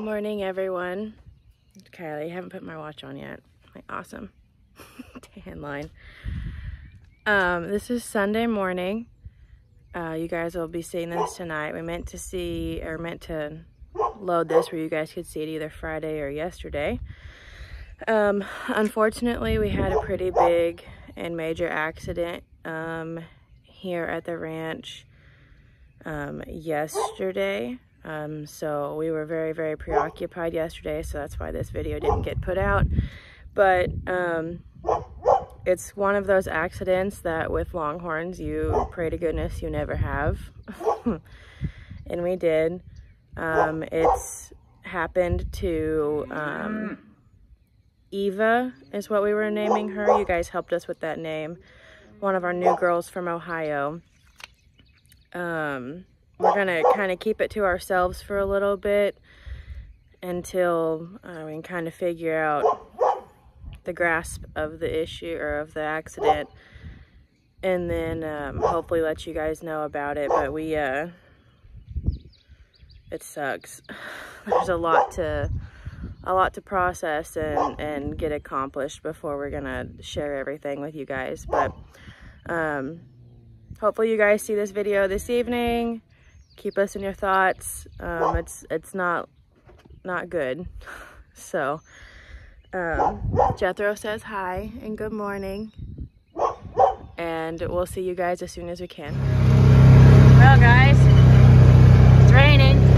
Good morning, everyone. Kylie, I haven't put my watch on yet. My awesome tan line. Um, this is Sunday morning. Uh, you guys will be seeing this tonight. We meant to see, or meant to load this where you guys could see it either Friday or yesterday. Um, unfortunately, we had a pretty big and major accident um, here at the ranch um, yesterday. Um, so we were very, very preoccupied yesterday, so that's why this video didn't get put out. But um, it's one of those accidents that with Longhorns, you pray to goodness you never have. and we did. Um, it's happened to um, Eva is what we were naming her. You guys helped us with that name. One of our new girls from Ohio. Um, we're gonna kind of keep it to ourselves for a little bit until uh, we can kind of figure out the grasp of the issue or of the accident and then um, hopefully let you guys know about it but we uh it sucks. There's a lot to a lot to process and and get accomplished before we're gonna share everything with you guys but um hopefully you guys see this video this evening keep us in your thoughts. Um, it's it's not not good. So um, Jethro says hi and good morning. And we'll see you guys as soon as we can. Well guys, it's raining.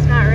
It's not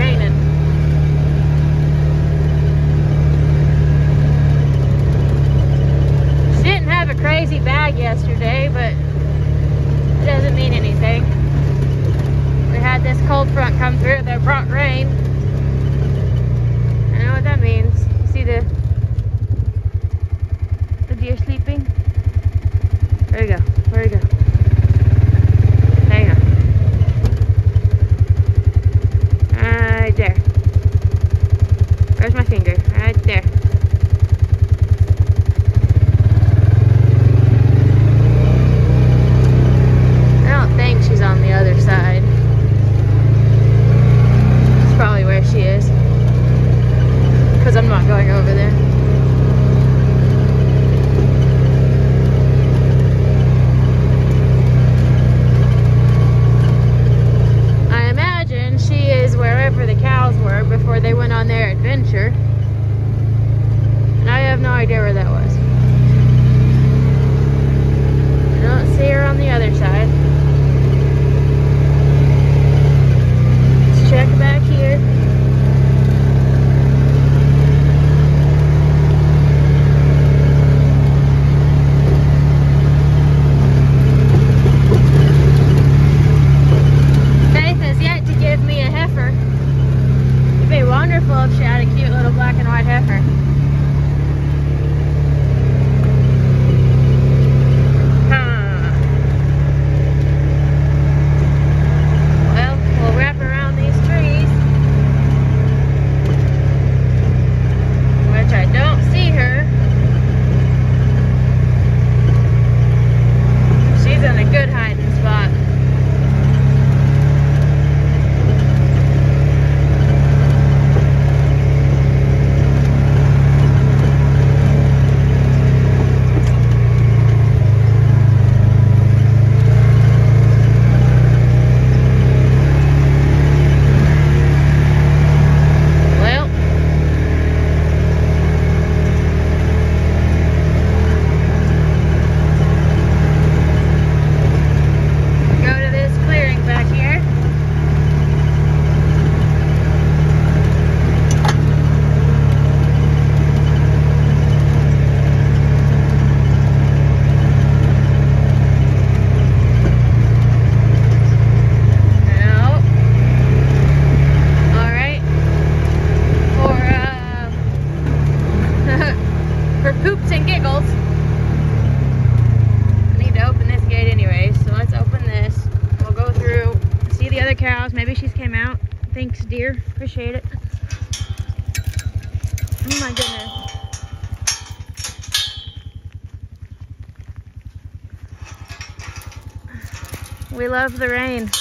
Appreciate it. Oh my goodness. We love the rain.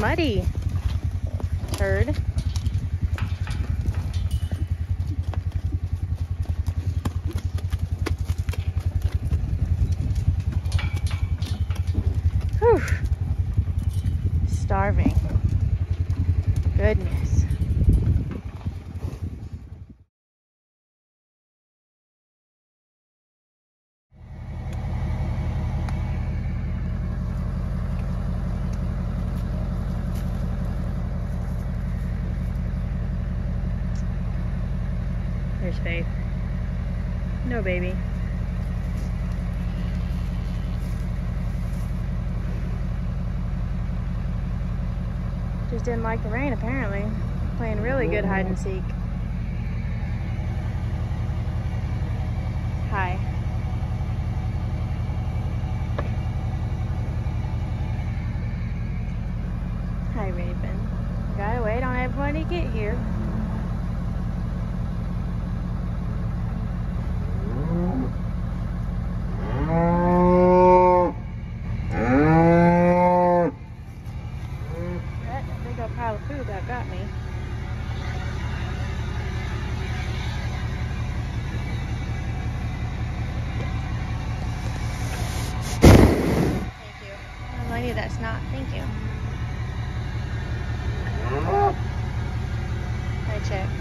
Muddy. Turd. Baby. Just didn't like the rain apparently. Playing really good hide and seek. Hi. Hi Raven. Gotta wait on everyone to get here. That big old pile of food that got me. Thank you. Oh, lady, that's not. Thank you. I checked.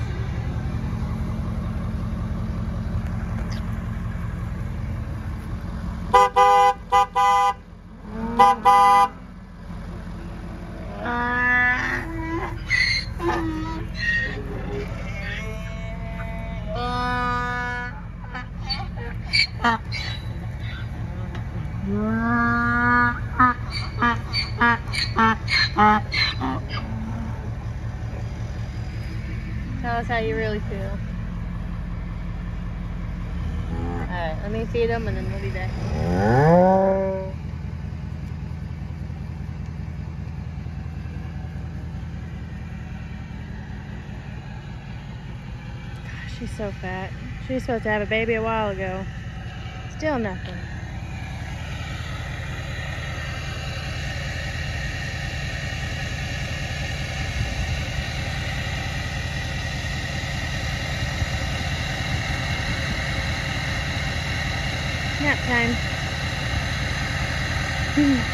Tell us how you really feel. She's so fat. She was supposed to have a baby a while ago. Still nothing. Time. I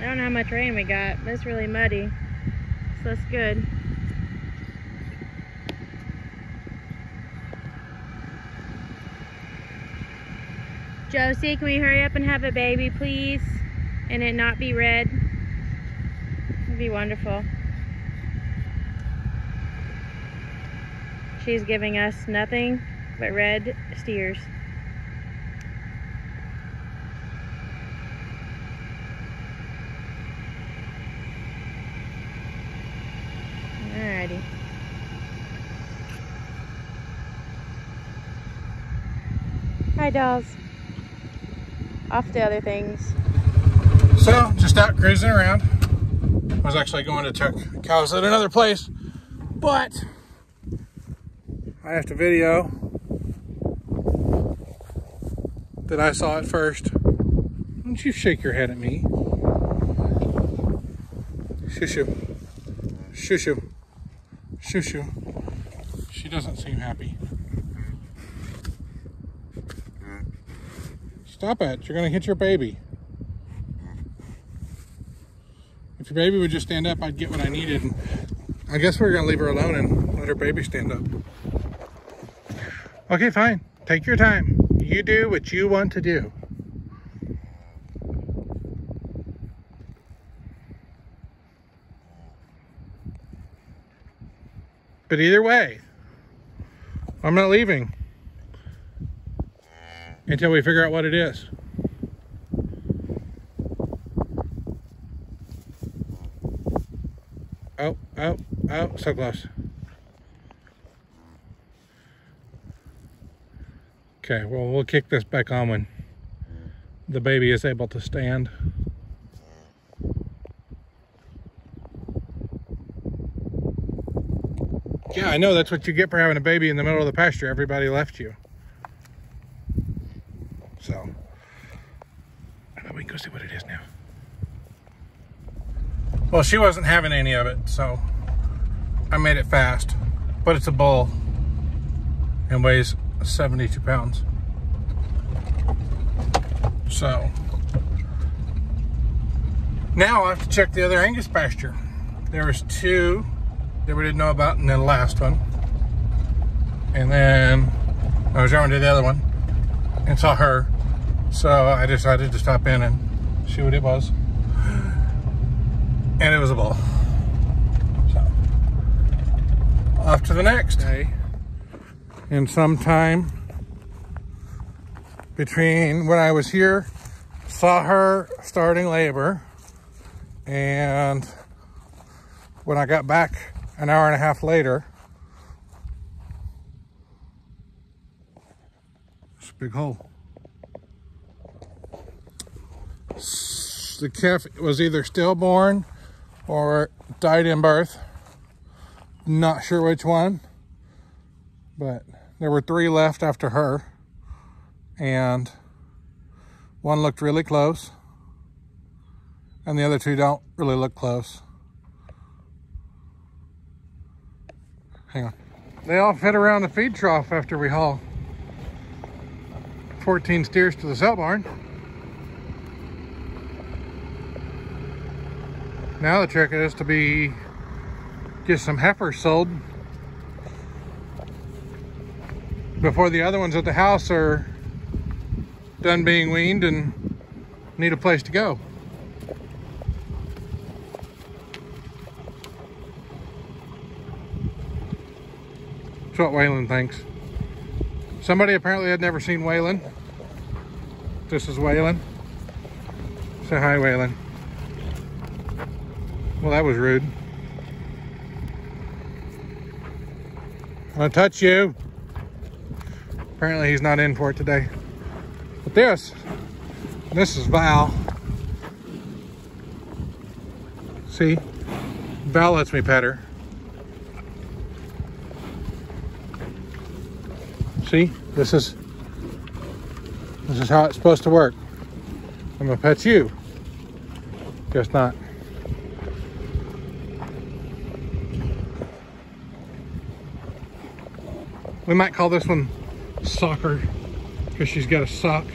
don't know how much rain we got, but it's really muddy. So that's good. Josie, can we hurry up and have a baby, please? And it not be red? It'd be wonderful. She's giving us nothing but red steers. Alrighty. Hi, dolls. Off to other things. So, just out cruising around. I was actually going to check cows at another place, but I have to video that I saw it first. Don't you shake your head at me. Shushu. Shushu. Shushu. She doesn't seem happy. Stop it. You're going to hit your baby. If your baby would just stand up, I'd get what I needed. I guess we're going to leave her alone and let her baby stand up. Okay, fine. Take your time. You do what you want to do. But either way, I'm not leaving until we figure out what it is. Oh, oh, oh, so close. Okay, well, we'll kick this back on when the baby is able to stand. Yeah, I know that's what you get for having a baby in the middle of the pasture. Everybody left you. So, we can go see what it is now. Well, she wasn't having any of it, so I made it fast. But it's a bull and weighs 72 pounds. So, now I have to check the other Angus pasture. There was two that we didn't know about in the last one. And then I was driving to the other one and saw her. So I decided to stop in and see what it was. And it was a bull. So off to the next day. And sometime between when I was here, saw her starting labor, and when I got back an hour and a half later, it's a big hole. The calf was either stillborn or died in birth. Not sure which one, but there were three left after her, and one looked really close, and the other two don't really look close. Hang on. They all fit around the feed trough after we haul 14 steers to the sale barn. Now the trick is to be get some heifers sold before the other ones at the house are done being weaned and need a place to go. That's what Waylon thinks. Somebody apparently had never seen Waylon. This is Waylon. Say hi, Waylon. Well, that was rude. I'm gonna touch you. Apparently he's not in for it today. But this, this is Val. See? Val lets me pet her. See, this is this is how it's supposed to work. I'm gonna pet you. Guess not. We might call this one soccer because she's got a sock.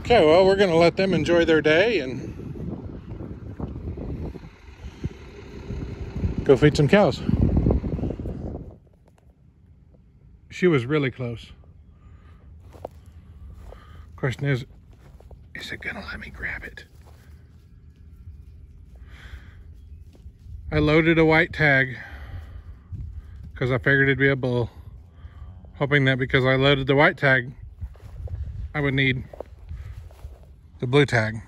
Okay, well, we're gonna let them enjoy their day and Go feed some cows. She was really close. Question is, is it gonna let me grab it? I loaded a white tag because I figured it'd be a bull. Hoping that because I loaded the white tag, I would need the blue tag.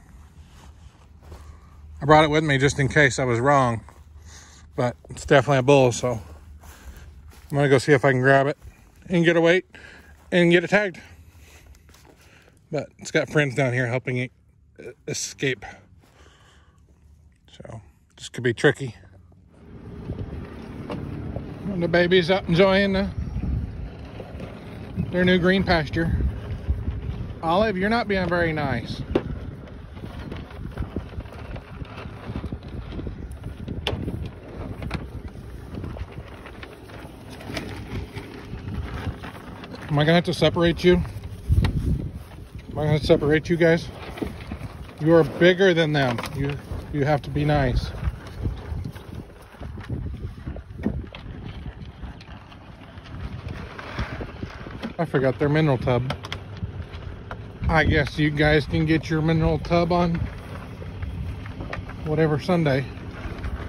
I brought it with me just in case I was wrong but it's definitely a bull, so I'm gonna go see if I can grab it and get a weight and get it tagged. But it's got friends down here helping it escape. So this could be tricky. And the baby's out enjoying the, their new green pasture. Olive, you're not being very nice. Am I gonna have to separate you? Am I gonna separate you guys? You are bigger than them. You you have to be nice. Forgot their mineral tub. I guess you guys can get your mineral tub on whatever Sunday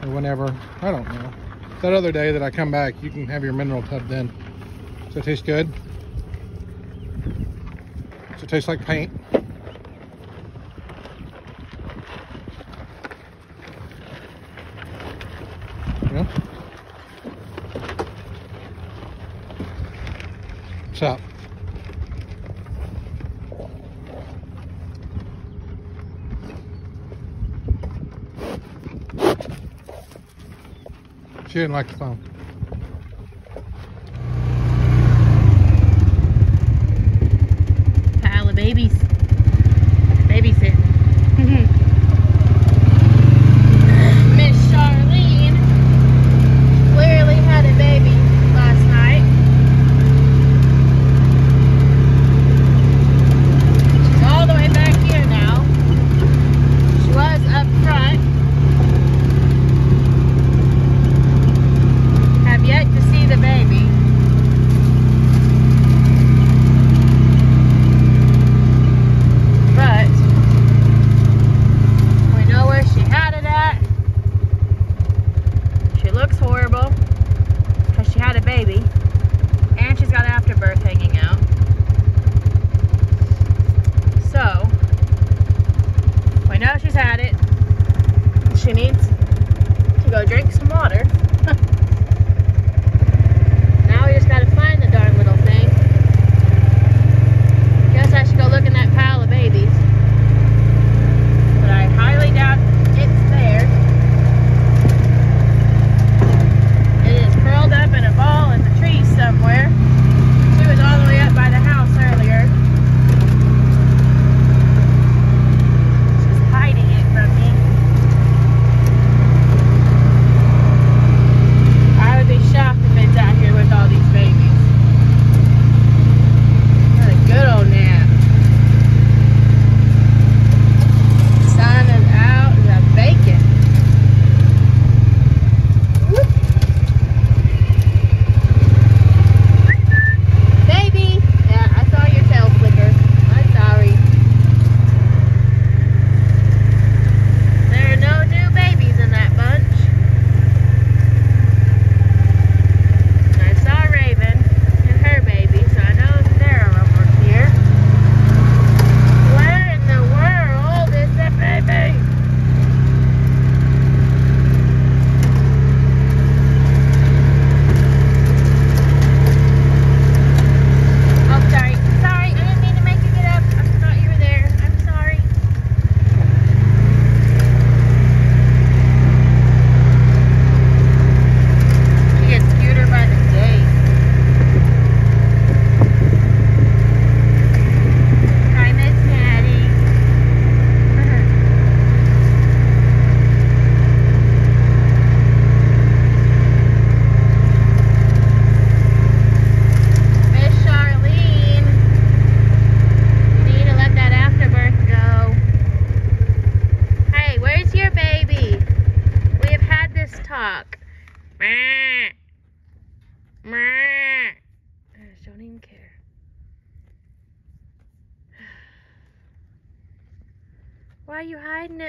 or whenever. I don't know. That other day that I come back, you can have your mineral tub then. Does it taste good? Does it taste like paint? up. She didn't like the phone.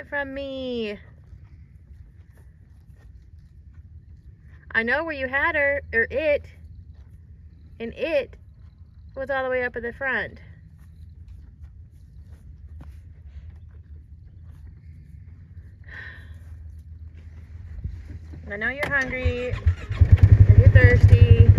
it from me. I know where you had her, or it, and it was all the way up at the front. I know you're hungry, and you're thirsty,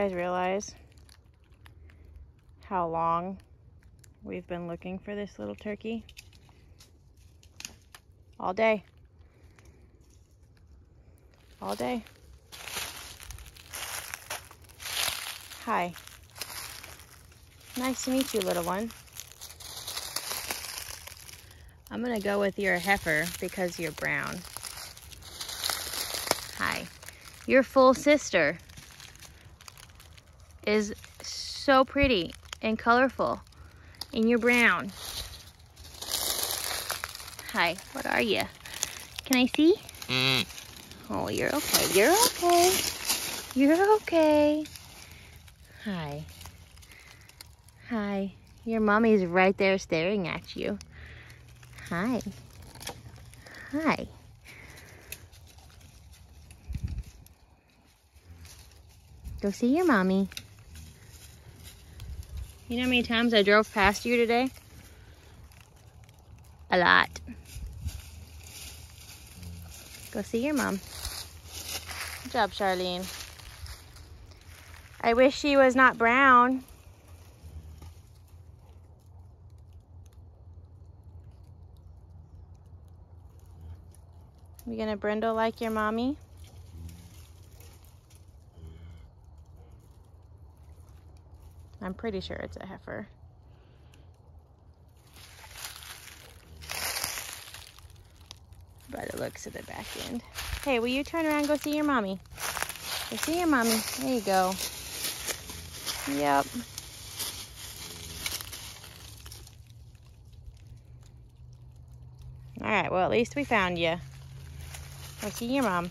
guys realize how long we've been looking for this little turkey? All day. All day. Hi. Nice to meet you, little one. I'm gonna go with your heifer because you're brown. Hi. Your full sister is so pretty and colorful and you're brown. Hi, what are you? Can I see? Mm. Oh, you're okay. You're okay. You're okay. Hi. Hi. Your mommy's right there staring at you. Hi. Hi. Go see your mommy. You know how many times I drove past you today? A lot. Go see your mom. Good job, Charlene. I wish she was not brown. You gonna brindle like your mommy? I'm pretty sure it's a heifer. But it looks at the back end. Hey, will you turn around and go see your mommy? Go see your mommy. There you go. Yep. All right, well, at least we found you. Go see your mom.